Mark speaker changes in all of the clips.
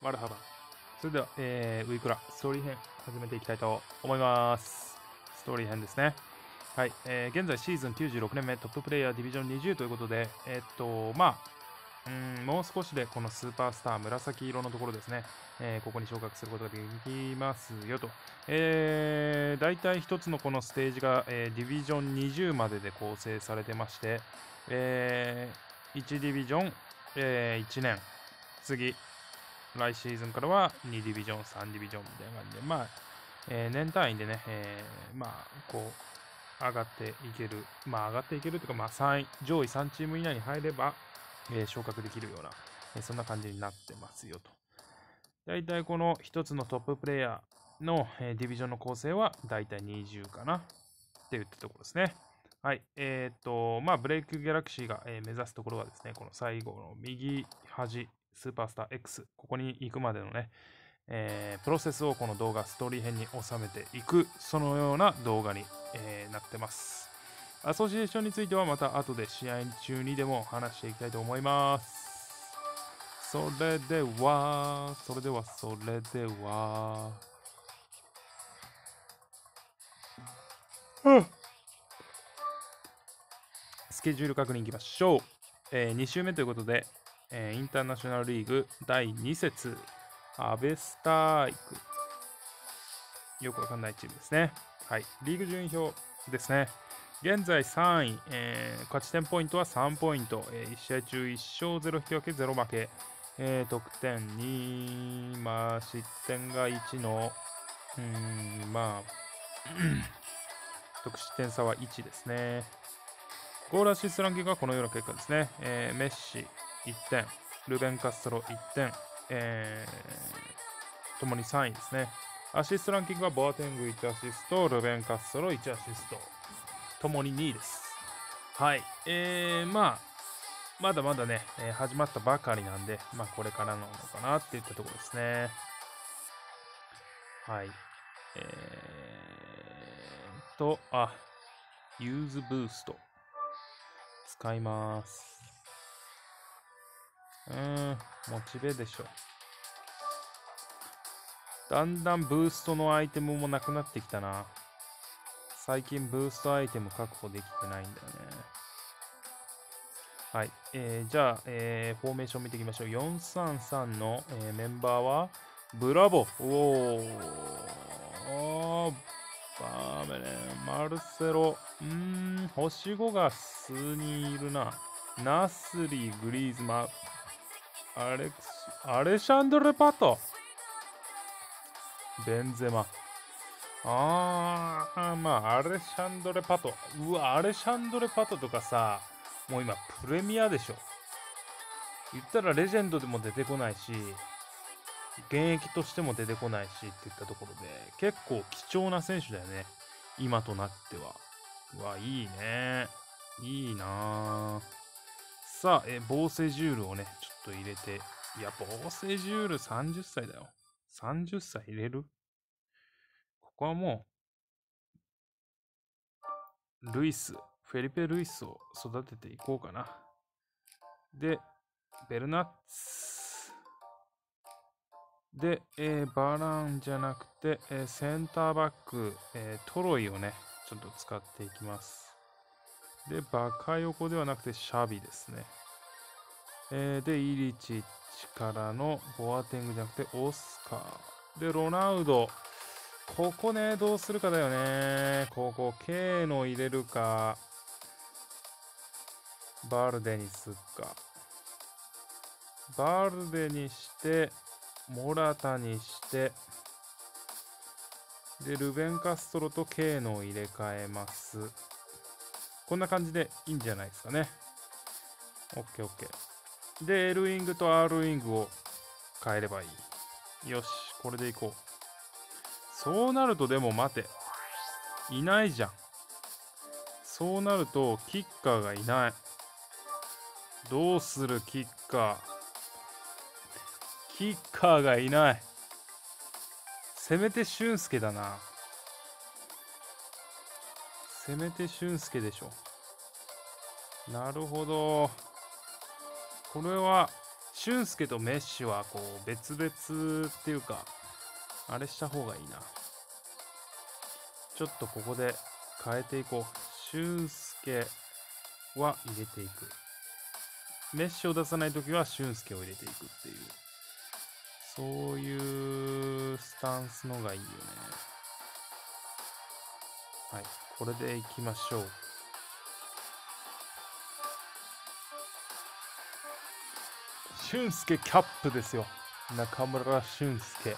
Speaker 1: マルハバ。それでは、えー、ウィークラ、ストーリー編、始めていきたいと思います。ストーリー編ですね。はい、えー、現在シーズン96年目、トッププレイヤーディビジョン20ということで、えーっと、まあ、うんもう少しでこのスーパースター、紫色のところですね、えーここに昇格することができますよと。えー、大体一つのこのステージが、えーディビジョン20までで構成されてまして、えー1ディビジョン、え1年、次、来シーズンからは2ディビジョン、3ディビジョンみたいな感じで、まあ、えー年単位でね、えーまあ、こう、上がっていける、まあ、上がっていけるというか、まあ、3位、上位3チーム以内に入れば、えー昇格できるような、えそんな感じになってますよと。大体この一つのトッププレイヤーの、えディビジョンの構成は大体20かなっていったところですね。はい。えっ、と、まあ、ブレイクギャラクシーが、えー目指すところはですね、この最後の右端、スーパースター X、ここに行くまでのね、えープロセスをこの動画、ストーリー編に収めていく、そのような動画に、えーなってます。アソシエーションについてはまた後で試合中にでも話していきたいと思います。それでは、それでは、それでは。うんスケジュール確認いきましょう。え2週目ということで、えーインターナショナルリーグ第2節、アベスターイク。よくわかんないチームですね。はい。リーグ順位表ですね。現在3位、えー勝ち点ポイントは3ポイント、え1試合中1勝0引き分け0負け、えー得点2、まあ、失点が1の、うん、まあ、得失点差は1ですね。ゴールアシストランキングはこのような結果ですね。えーメッシ1点、ルベン・カストロ1点、えー、ともに3位ですね。アシストランキングはボアテング1アシスト、ルベン・カストロ1アシスト、ともに2位です。はい。えー、まあ、まだまだね、えー始まったばかりなんで、まあ、これからなのかなっていったところですね。はい。えーと、あ、ユーズブースト。使います。うーん、モチベでしょ。だんだんブーストのアイテムもなくなってきたな。最近ブーストアイテム確保できてないんだよね。はい。えー、じゃあ、えーフォーメーション見ていきましょう。433の、えーメンバーは、ブラボーおーバーメレン、マルセロ、うーん、星5が数人いるな。ナスリー、グリーズマ、アレクシ、アレシャンドレパト、ベンゼマ。あー、まあ、アレシャンドレパト。うわ、アレシャンドレパトとかさ、もう今、プレミアでしょ。言ったらレジェンドでも出てこないし、現役としても出てこないしって言ったところで、結構貴重な選手だよね。今となっては。うわ、いいね。いいなぁさあ、え、ボーセジュールをね、ちょっと入れて。いや、ボーセジュール30歳だよ。30歳入れる？ここはもう、ルイス、フェリペ・ルイスを育てていこうかな。で、ベルナッツ。で、えーバランじゃなくて、えーセンターバック、えートロイをね、ちょっと使っていきます。で、バカ横ではなくてシャビですね。えーで、イリチッチからのボアテングじゃなくてオスカー。で、ロナウド。ここね、どうするかだよね。ここ、K の入れるか、バルデにすっか。バルデにして、モラタにして、で、ルベン・カストロと K の入れ替えます。こんな感じでいいんじゃないですかね。OK、OK。で、L ウィングと R ウィングを変えればいい。よし、これでいこう。そうなるとでも待て。いないじゃん。そうなると、キッカーがいない。どうするキッカー。キッカーがいない。せめて俊介だな。せめて俊介でしょ。なるほど。これは、俊介とメッシはこう別々っていうか、あれした方がいいな。ちょっとここで変えていこう。俊介は入れていく。メッシュを出さないときは俊介を入れていくっていう。そういうスタンスのがいいよね。はい。これでいきましょう。俊介キャップですよ。中村俊介。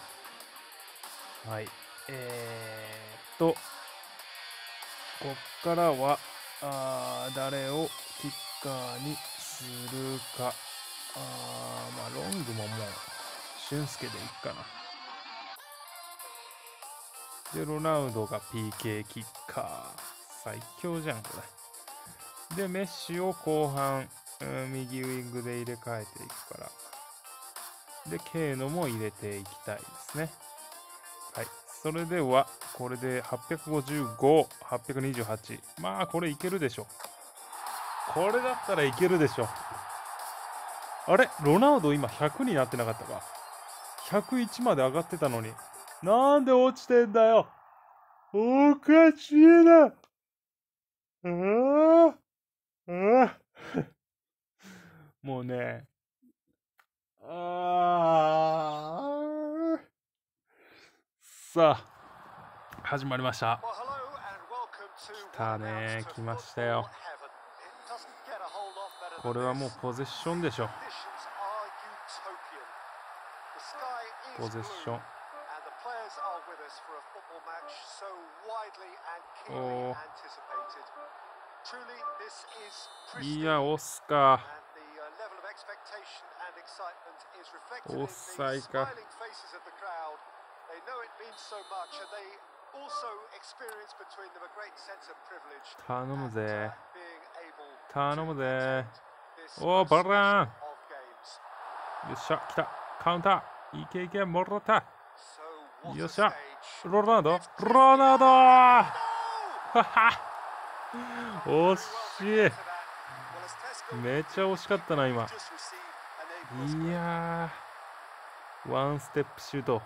Speaker 1: はい。えー、っと、こっからは、あ誰をキッカーにするか。あまあ、ロングももう、俊介でいっかな。で、ロナウドが PK キッカー。最強じゃん、これ。で、メッシを後半、うん右ウィングで入れ替えていくから。で、ケーノも入れていきたいですね。はい。それでは、これで855、828。まあ、これいけるでしょ。これだったらいけるでしょ。あれ？ロナウド今100になってなかったか ?101 まで上がってたのに。なんで落ちてんだよ。おかしいな。ああもうね、ああさあ、始まりました。
Speaker 2: 来たね、来ましたよ。
Speaker 1: これはもうポゼッションでしょ。ポゼッション。players are with us for a football match so widely and keenly anticipated.
Speaker 2: Truly, this is pristine. Yeah,
Speaker 1: Oscar.
Speaker 2: And the level of expectation and excitement is reflected in the smiling faces of the crowd. They know it means so much and they also experience between them a great sense of privilege.
Speaker 1: Tanım
Speaker 2: de.
Speaker 1: Tanım de.
Speaker 2: O Baran.
Speaker 1: よっしゃ、来た。カウンター。いけいけ、もろた。よっしゃ.ロナウドロナウドは!は惜しいめっちゃ惜しかったな、今。いやー、ワンステップシュート。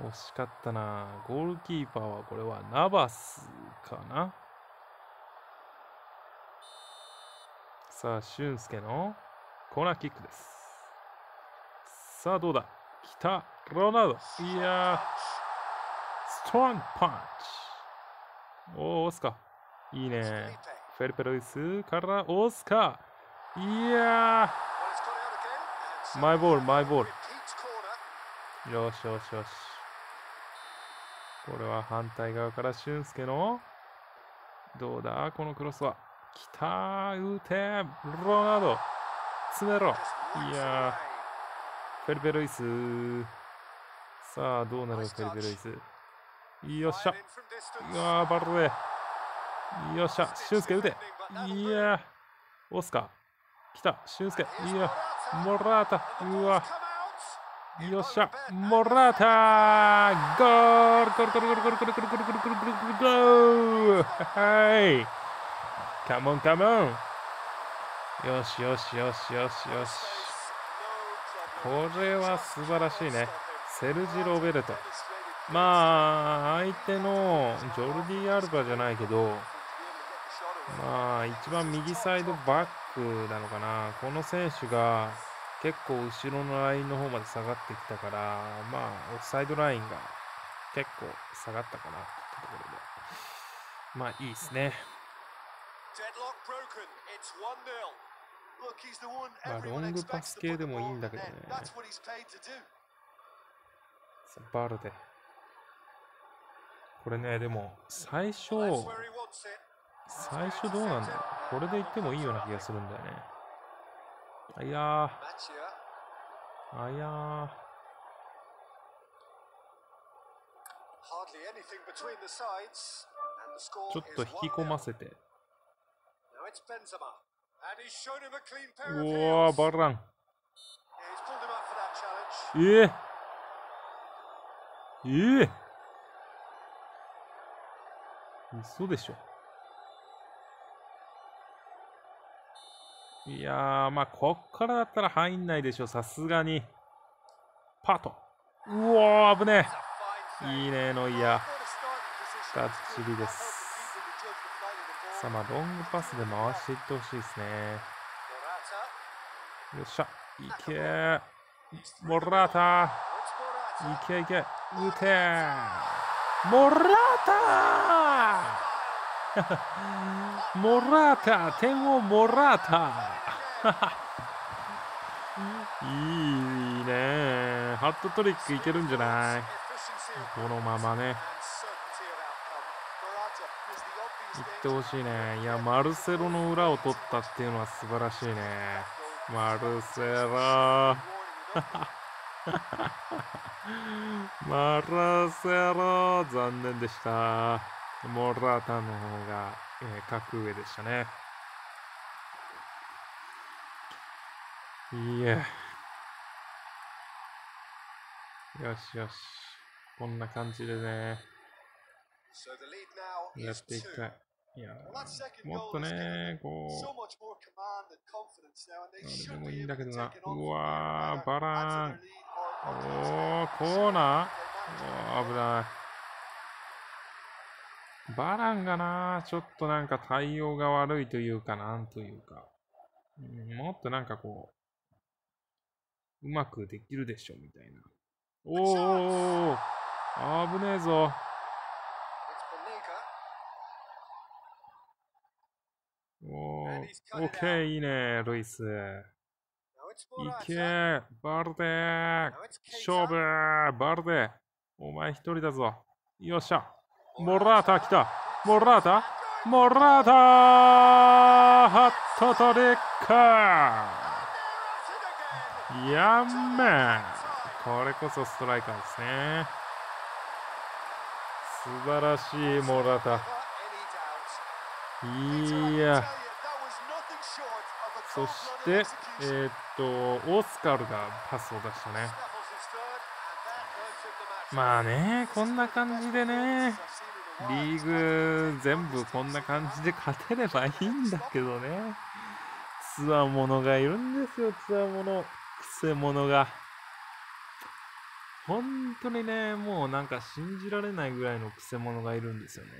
Speaker 1: 惜しかったな。ゴールキーパーはこれはナバスかな。さあ、俊介のコーナーキックです。さあ、どうだ来た、ロナウド。いやー、ストロンパンチ。おー、オスカ。いいね。フェルペロイスからオスカ。いやー、マイボール、マイボール。よしよしよし。これは反対側から俊介の。どうだ？このクロスは。来たー、打てロナウド。詰めろ。いやー、フェルペロイス。さあ、どうなるフェルペロイス。よっしゃ。
Speaker 2: Right。in from
Speaker 1: うわー、バルデ。よっしゃ、俊介打て。いやー、オスカー。来た、俊介。いや、モラータ。うわ。よっしゃ、モラータ。ゴール。ゴール。ゴール。ゴール。ゴール。ゴール。ゴール。ゴール。ゴール。ゴール。ゴール。ゴール。はいカモンカモンよしよしよしよしよしこれは素晴らしいねセルジ・ロベルトまあ相手のジョルディ・アルバじゃないけど.まあ一番右サイドバックなのかなこの選手が結構後ろのラインの方まで下がってきたからまあオフサイドラインが結構下がったかなってところでまあいいですね
Speaker 2: Deadlock broken. It's 1-0. Look, he's the one
Speaker 1: まあロングパス系でもいいんだけどね
Speaker 2: ザ・
Speaker 1: バルデこれねでも最初最初どうなんだよこれで行ってもいいような気がするんだよね。あやあやー。ちょっと引き込ませて。う
Speaker 2: わ
Speaker 1: バルラン。
Speaker 2: ええ
Speaker 1: ええええ嘘でしょいやー、まあ、こっからだったら入んないでしょ、さすがに。パート。うおー、危ねえ。いいね、ノイヤー。がっちりです。さあ、まあ、ロングパスで回していってほしいですね。よっしゃ。いけー。モラータいいけいけ。打てー。モラータ モラータ点をモラータ いいねハットトリックいけるんじゃない？このままね。いってほしいね。いや、マルセロの裏を取ったっていうのは素晴らしいね。マルセロ。マルセロ、残念でした。モラータの方が、えー格上でしたね。いえ。よしよし。こんな感じでね、やっていきたい。いやー、もっとね、こう、
Speaker 2: あれでもいいんだけどな。う
Speaker 1: うわ
Speaker 2: わー、
Speaker 1: ーバラン。お
Speaker 2: お
Speaker 1: ー、コーナー危ない。バランがな、ちょっとなんか対応が悪いというか、なんというか、もっとなんかこう、うまくできるでしょ、みたいな。おーおー、おー危ねえぞ。おー、オッケー、いいね、ルイス。いけー、バルデー。勝負バルデお前一人だぞ。よっしゃ。モラータ来た。モラータモラータハットトリックやんめこれこそストライカーですね。素晴らしいモラータ。いや。そして、えーっと、オスカルがパスを出したね。まあね、こんな感じでね、リーグ全部こんな感じで勝てればいいんだけどね。つわものがいるんですよ、つわもの。くせ者が。本当にね、もうなんか信じられないぐらいのくせ者がいるんですよね。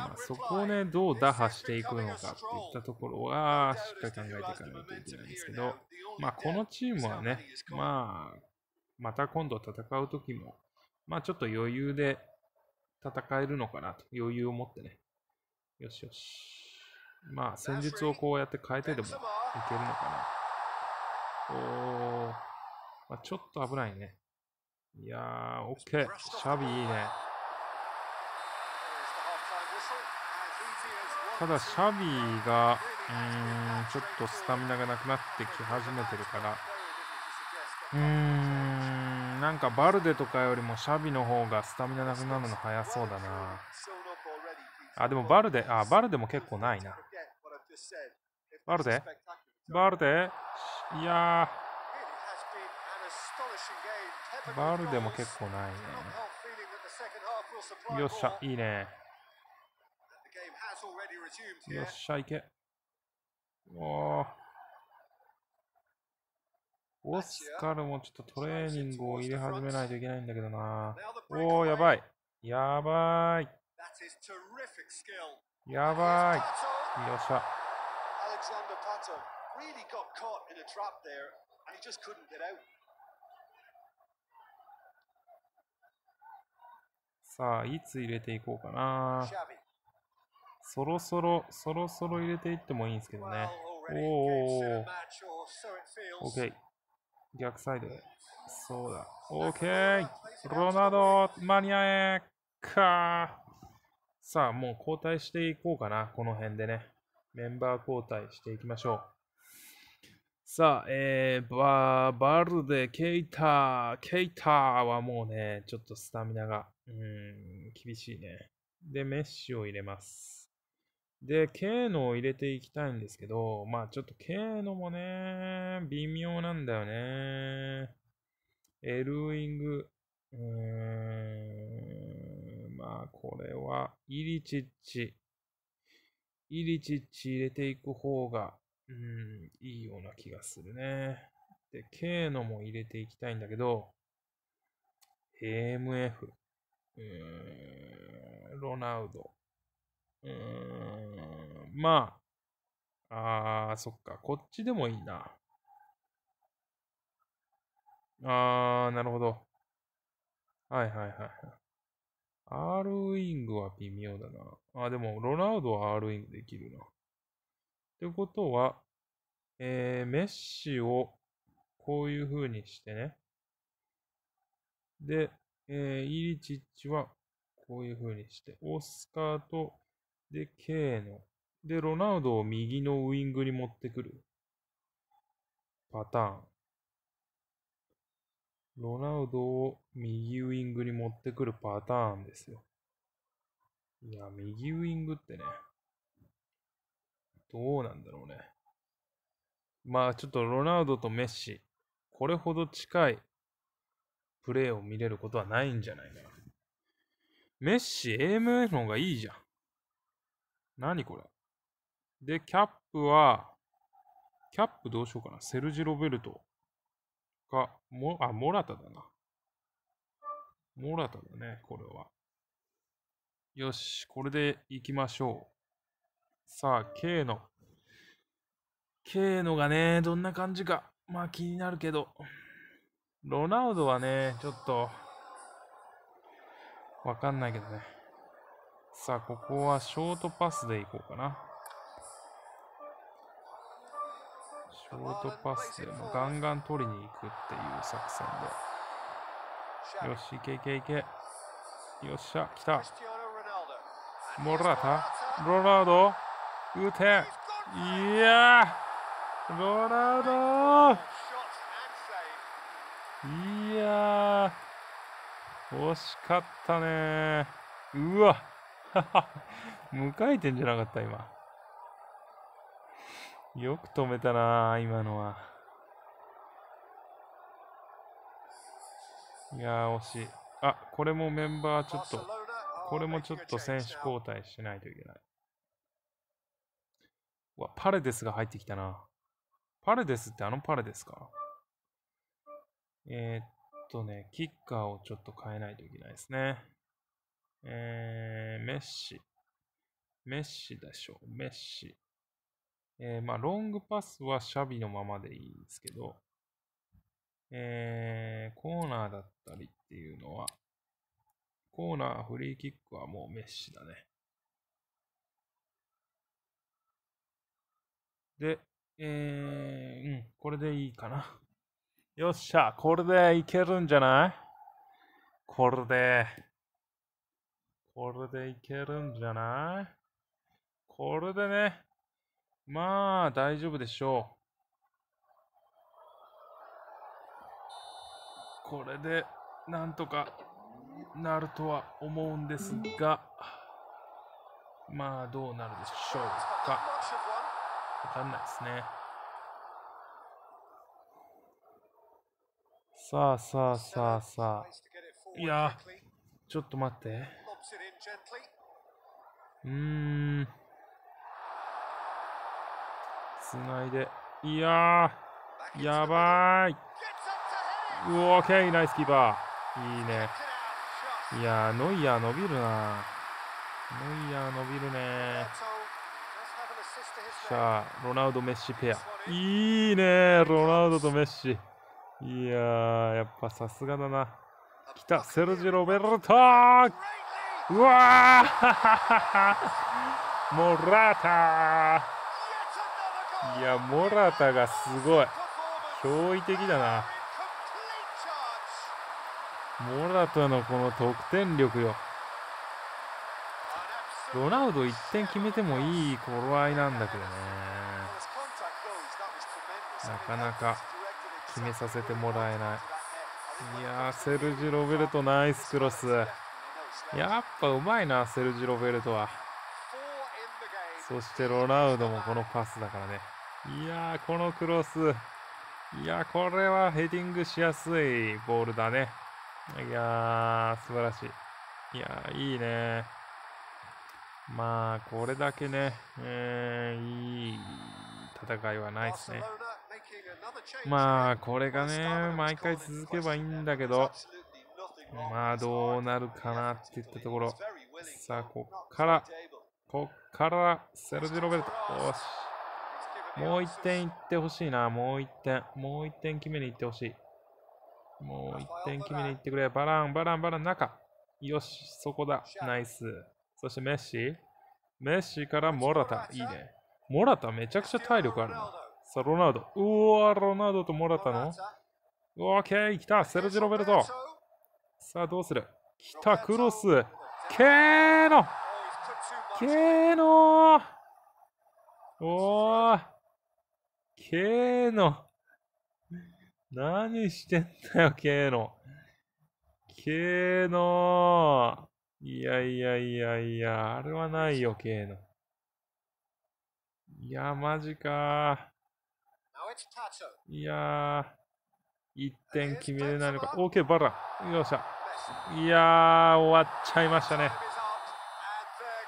Speaker 1: まあ、そこをね、どう打破していくのかっていったところは、しっかり考えていかないといけないんですけど、まあ、このチームはね、まあ、また今度戦うときも、まあ、ちょっと余裕で戦えるのかなと、余裕を持ってね。よしよし。まあ、戦術をこうやって変えてでもいけるのかな。おー、まあ、ちょっと危ないね。いやー、オッケー。シャビいいね。ただ、シャビーが、うーん、ちょっとスタミナがなくなってき始めてるから、うーん、なんかバルデとかよりもシャビの方がスタミナなくなるの早そうだな。あ、でもバルデ、あ、バルデも結構ないな。バルデ？バルデ？いやー、バルデも結構ないね。よっしゃ、いいね。よっしゃ、いけ。おー。オスカルもちょっとトレーニングを入れ始めないといけないんだけどな。おー、やばい。やばい。やばい。よっしゃ。さあ、いつ入れていこうかな。そろそろ、そろそろ入れていってもいいんですけどね。おーー。逆サイドへ。そうだ。オッケー。ロナウド、間に合えか。さあ、もう交代していこうかな。この辺でね。メンバー交代していきましょう。さあ、えー、バー、バルデ、ケイター、ケイターはもうね、ちょっとスタミナが、うーん、厳しいね。で、メッシを入れます。で、ケーノを入れていきたいんですけど、まあちょっとケーノもね、微妙なんだよね。エルウィング、うーん、まあこれは、イリチッチ。イリチッチ入れていく方が、うん、いいような気がするね。で、ケーノも入れていきたいんだけど、AMF、うーん、ロナウド、うん、まあ、あー、そっか、こっちでもいいな。あー、なるほど。はいはいはいはい。R ウィングは微妙だな。あ、でも、ロナウドは R ウィングできるな。ってことは、えー、メッシをこういう風にしてね。で、えー、イリチッチはこういう風にして、オスカーと、で、ケーノ。で、ロナウドを右のウイングに持ってくるパターン。ロナウドを右ウイングに持ってくるパターンですよ。いや、右ウイングってね、どうなんだろうね。まあ、ちょっとロナウドとメッシ、これほど近いプレーを見れることはないんじゃないかな。メッシ、AMF の方がいいじゃん。何これ？で、キャップは、キャップどうしようかな。セルジ・ロベルトか、も、あ、モラタだな。モラタだね、これは。よし、これで行きましょう。さあ、K の。K のがね、どんな感じか。まあ気になるけど。ロナウドはね、ちょっと、わかんないけどね。さあ、ここはショートパスでいこうかな。ショートパスでもガンガン取りに行くっていう作戦で。よし、いけいけいけ。よっしゃ、来た。モラタロナウド打ていやーロナウ
Speaker 2: Shot and save.
Speaker 1: ドいやー惜しかったねうわ 無回転じゃなかった今よく止めたな今のはいやー惜しいあこれもメンバーちょっとこれもちょっと選手交代しないといけない。うわ、パレデスが入ってきたな。パレデスってあのパレデスか？えー、っとね、キッカーをちょっと変えないといけないですね。えー、メッシ。メッシでしょう。メッシ。えー、まあ、ロングパスはシャビのままでいいんですけど、えー、コーナーだったりっていうのは、コーナー、フリーキックはもうメッシだね。で、えー、うん、これでいいかな。よっしゃ、これでいけるんじゃない？これで、これでいけるんじゃない？これでね、まあ大丈夫でしょう。これで、なんとかなるとは思うんですが、まあどうなるでしょうか。わかんないですね。さあさあさあさあ。いやちょっと待って。うーん。つないで。いや。やばい。うおー、OK、ナイスキーパー。いいね。いや、ノイヤー伸びるな。ノイヤー伸びるね。さあ、ロナウド・メッシペア。いいね、ロナウドとメッシ。いや、やっぱさすがだな。来た、セルジ・ロベルトうわー。モラ
Speaker 2: ータ
Speaker 1: いやモラタがすごい。驚異的だな。モラタのこの得点力よ。ロナウド1点決めてもいい頃合いなんだけどね。なかなか決めさせてもらえない。いやセルジ・ロベルトナイスクロス。やっぱうまいな、セルジ・ロベルトは。そしてロナウドもこのパスだからね。いやー、このクロス。いやー、これはヘディングしやすいボールだね。いやー、素晴らしい。いやー、いいね。まあ、これだけね、えーいい戦いはないですね。まあ.これがね、毎回続けばいいんだけど、まあ、どうなるかなっていったところ。さあ、こっから、こっから、セルジ・ロベルト。よし。もう1点いってほしいな。もう1点。もう1点決めに行ってほしい。もう1点決めに行ってくれ。バラン、バラン、バラン、中。よし、そこだ。ナイス。そしてメッシ。メッシからモラタ。いいね。モラタめちゃくちゃ体力あるな。さあ、ロナウド。うわ、ロナウドとモラタの。オーケー、来た。セルジ・ロベルト。さあ、どうする？来た、クロス。ケーノ。ケーノ。おー。ケーノ。何してんだよ、ケーノ。ケーノ。いやいやいやいや、あれはないよ、ケーノ。いや、マジか。
Speaker 2: Now it's Tato.
Speaker 1: いやー、1点決めれないのか。オーケー、バラン。よっしゃ。いやー、終わっちゃいましたね。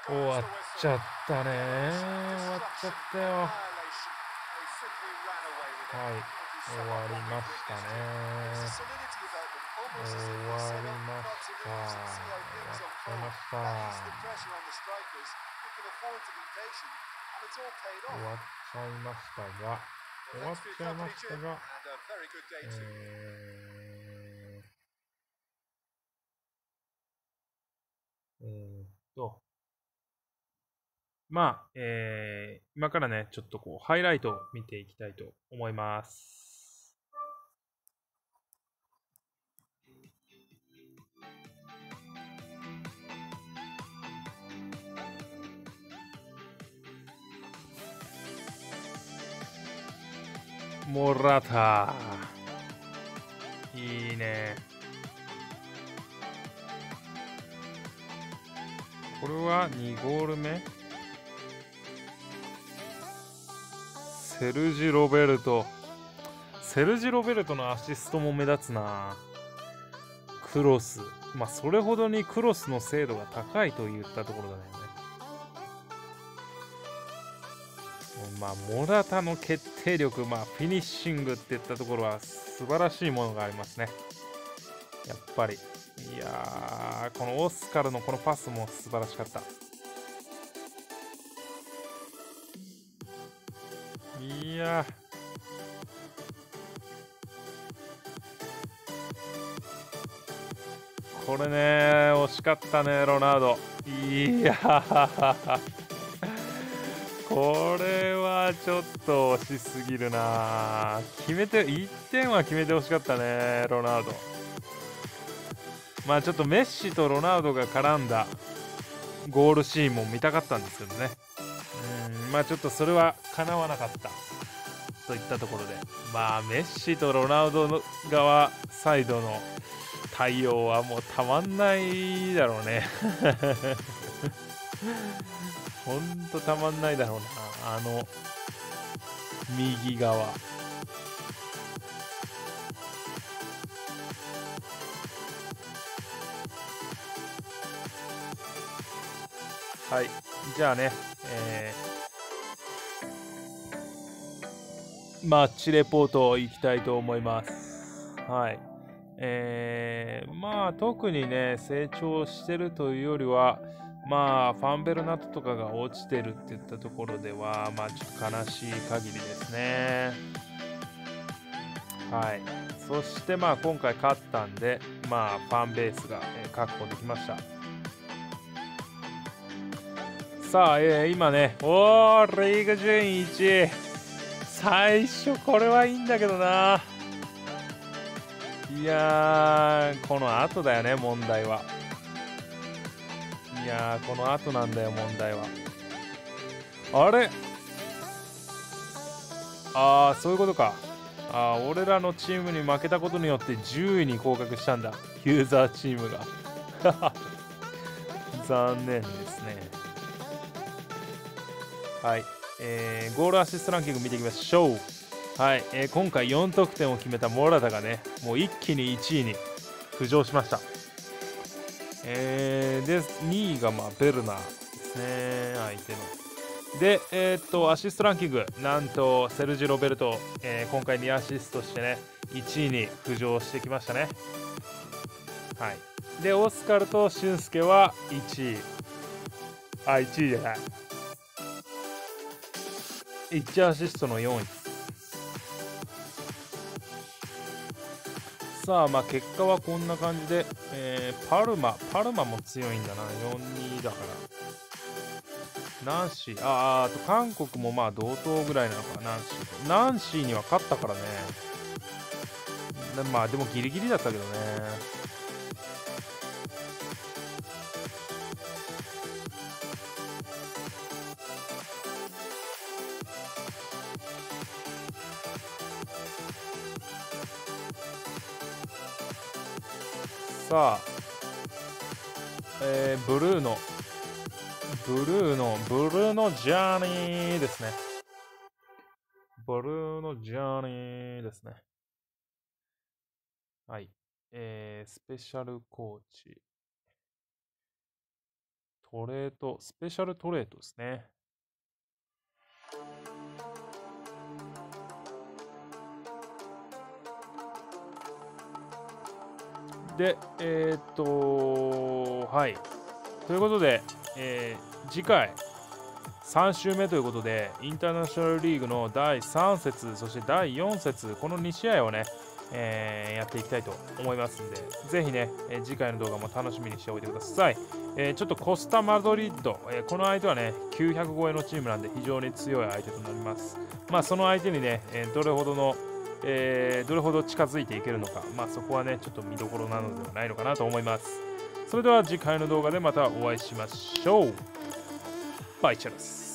Speaker 1: 終わっちゃったね。終わっちゃったよ。はい、終わりましたね。終わりました。終わっちゃいました。終わっちゃいましたが、終わっちゃいましたが、えー、えーっと、まあ、えー、今からね、ちょっとこう、ハイライトを見ていきたいと思います。モラタ。いいね。これは2ゴール目？セルジ・ロベルト。セルジ・ロベルトのアシストも目立つな。クロス。まあ、それほどにクロスの精度が高いといったところだよね。まあ、モラタの決定力、まあ、フィニッシングっていったところは素晴らしいものがありますね。やっぱり。いやー、このオスカルのこのパスも素晴らしかった。いや。これね、惜しかったね、ロナウド。いやー。これはちょっと惜しすぎるな。決めて1点は決めてほしかったねロナウド。まあちょっとメッシとロナウドが絡んだゴールシーンも見たかったんですけどね。うんまあちょっとそれは叶わなかったといったところで。まあメッシとロナウドの側サイドの対応はもうたまんないだろうね。ほんとたまんないだろうな。あの右側。はい。じゃあねえー、マッチレポートいきたいと思います。はい。えー、まあ特にね成長してるというよりはまあ、ファンベルナットとかが落ちてるって言ったところでは、まあ、ちょっと悲しい限りですね。はい。そして、まあ、今回勝ったんで、まあ、ファンベースが、確保できました。さあ、えー今ね、おー、リーグ順位1位。最初、これはいいんだけどな。いやー、この後だよね、問題は。いや、この後なんだよ、問題は。あれ？あー、そういうことか。あー、俺らのチームに負けたことによって10位に降格したんだ。ユーザーチームが。残念ですね。はい。えーゴールアシストランキング見ていきましょう。はい、えー今回4得点を決めたモラタがね、もう一気に1位に浮上しました。えーで、2位がまあベルナーですね、相手の。で、えーっと、アシストランキング、なんと、セルジ・ロベルト、えー今回2アシストしてね、1位に浮上してきましたね。はい。で、オスカルと俊介は1位。あ、1位じゃない。1アシストの4位。さあ、まあ結果はこんな感じで、えーパルマ、パルマも強いんだな、4-2だから。ナンシー、ああ、あと韓国もまあ同等ぐらいなのか、ナンシー。ナンシーには勝ったからね。まあでもギリギリだったけどね。さあ、えーブルーの、ブルーの、ブルーのジャーニーですね。ブルーのジャーニーですね。はい。えー、スペシャルコーチ。トレート、スペシャルトレートですね。で、えーっと、はい。ということで、えー次回、3週目ということで、インターナショナルリーグの第3節、そして第4節、この2試合をね、えーやっていきたいと思いますんで、ぜひね、えー次回の動画も楽しみにしておいてください。えーちょっとコスタ・マドリッド、えこの相手はね、900超えのチームなんで非常に強い相手となります。まあ、その相手にね、えどれほどの、えーどれほど近づいていけるのか、まあ、そこはね、ちょっと見どころなのではないのかなと思います。それでは次回の動画でまたお会いしましょう。バイチャルス。